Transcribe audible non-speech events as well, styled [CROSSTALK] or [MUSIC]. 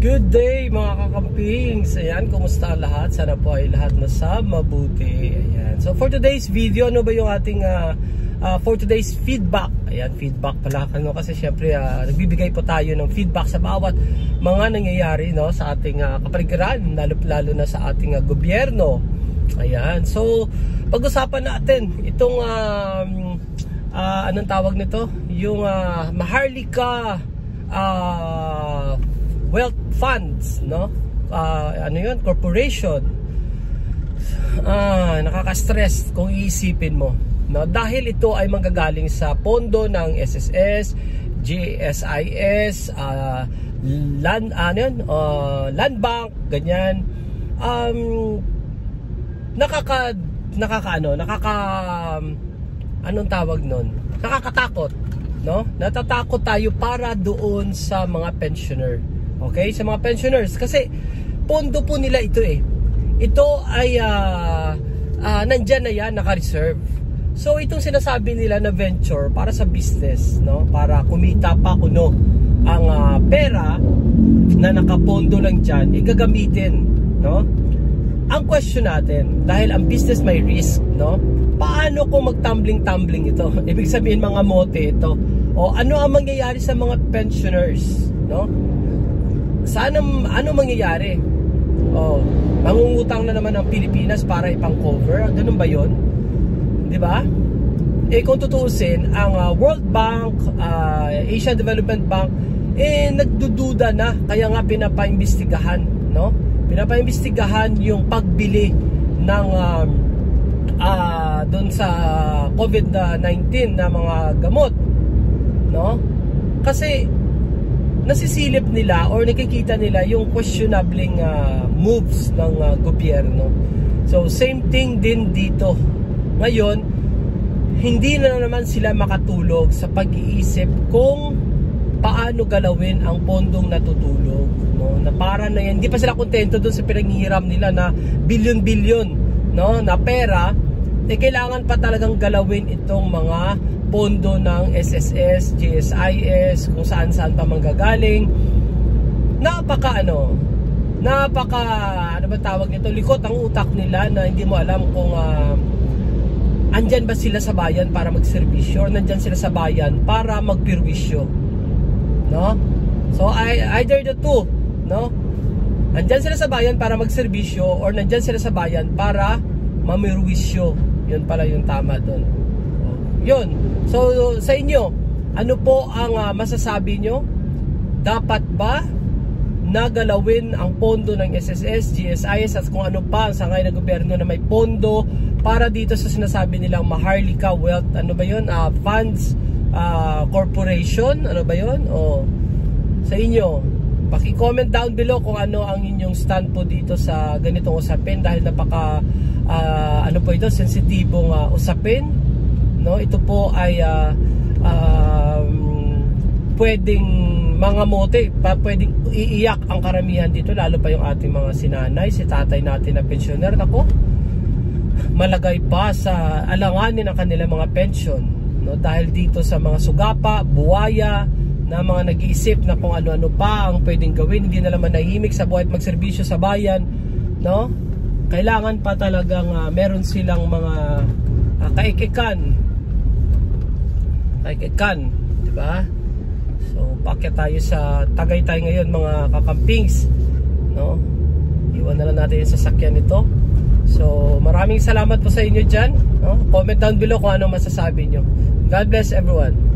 Good day mga kakampings! Ayan, kumusta lahat? Sana po ay lahat nasa mabuti. Ayan. So for today's video, ano ba yung ating uh, uh, for today's feedback? Ayan, feedback pala. Ano, kasi syempre uh, nagbibigay po tayo ng feedback sa bawat mga nangyayari no, sa ating uh, kapaligiran, lalo, lalo na sa ating uh, gobyerno. Ayan, so pag-usapan natin itong um, uh, anong tawag nito? Yung uh, Maharlika uh, wealth funds, no? Uh, ano yun? Corporation. Ah, nakaka-stress kung iisipin mo. No? Dahil ito ay manggagaling sa pondo ng SSS, GSIS, uh, land, ano yun? Uh, land bank, ganyan. Um, nakaka, nakaka ano, nakaka, anong tawag nun? Nakakatakot, no? Natatakot tayo para doon sa mga pensioner Okay? Sa mga pensioners. Kasi, pondo po nila ito eh. Ito ay, uh, uh, nandyan na yan, naka-reserve. So, itong sinasabi nila na venture para sa business, no? Para kumita pa kuno ang uh, pera na nakapondo lang dyan, igagamitin, no? Ang question natin, dahil ang business may risk, no? Paano kung mag-tumbling-tumbling ito? [LAUGHS] Ibig sabihin mga mote ito. O ano ang mangyayari sa mga pensioners, no? Sana ano mangyayari? Oh, mangungutang na naman ang Pilipinas para ipang-cover. Ganun ba 'yon? 'Di ba? Eh kung tutuusin, ang uh, World Bank, uh, Asian Development Bank eh nagdududa na kaya nga pinapaimbestigahan, no? Pinapaimbestigahan yung pagbili ng um, uh, doon sa COVID-19 na mga gamot, no? Kasi nasisilip nila or nakikita nila yung questionabling uh, moves ng uh, gobyerno. So same thing din dito. Ngayon, hindi na naman sila makatulog sa pag-iisip kung paano galawin ang pondong natutulog. No? Na para na yan, hindi pa sila kontento doon sa pinanghihiram nila na bilyon-bilyon no? na pera, eh kailangan pa talagang galawin itong mga pondo ng SSS, GSIS, kung saan saan pa manggagaling. Napaka ano, napaka ano ba tawag nito, likot ang utak nila na hindi mo alam kung uh, andyan ba sila sa bayan para magserbisyo or nandyan sila sa bayan para magpirwisyo. No? So I, either the two, no? Andyan sila sa bayan para magserbisyo or nandyan sila sa bayan para mamirwisyo. Yun pala yung tama doon. Yun. So sa inyo, ano po ang uh, masasabi nyo? Dapat ba nagalawin ang pondo ng SSS, GSIS at kung ano pa ang sangay ng gobyerno na may pondo para dito sa sinasabi nilang Maharlika Wealth, ano ba yun? Uh, funds uh, Corporation, ano ba yun? O sa inyo, paki-comment down below kung ano ang inyong stand po dito sa ganitong usapin dahil napaka uh, ano po ito, sensitibong uh, usapin no? Ito po ay uh, um, pwedeng mga mote pa pwedeng iiyak ang karamihan dito lalo pa yung ating mga sinanay si tatay natin na pensioner. Nako malagay pa sa alanganin ng kanilang mga pension no? Dahil dito sa mga sugapa buwaya na mga nag-iisip na kung ano-ano pa ang pwedeng gawin hindi na naman nahimik sa buhay at magserbisyo sa bayan no kailangan pa talagang uh, meron silang mga uh, kaikikan like ikan, di ba? So, pakyat tayo sa Tagaytay ngayon mga kakampings, no? Iwan na lang natin yung sasakyan nito. So, maraming salamat po sa inyo diyan, no? Comment down below kung ano masasabi nyo. God bless everyone.